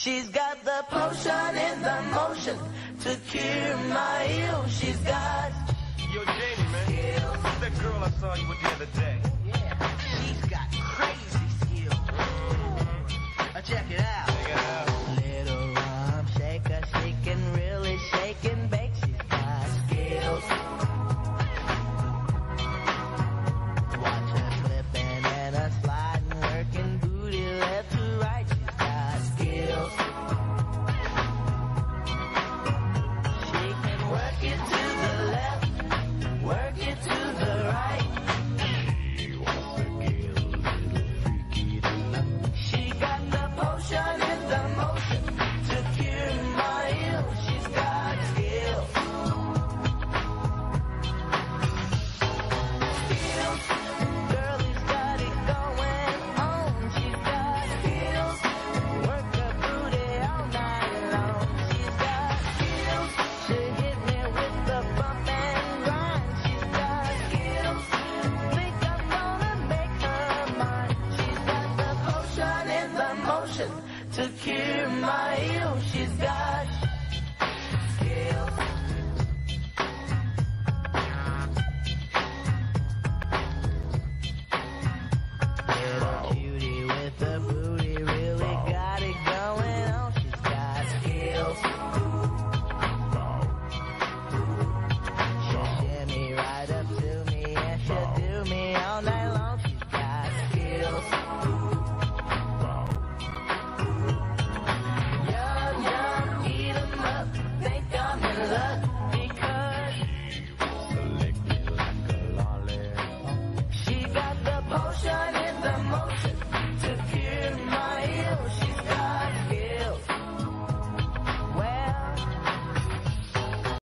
She's got the potion and the motion to cure my ill. She's got. Yo, Janie, man. Who's that girl I saw you with the other day? to cure my ill. She's got.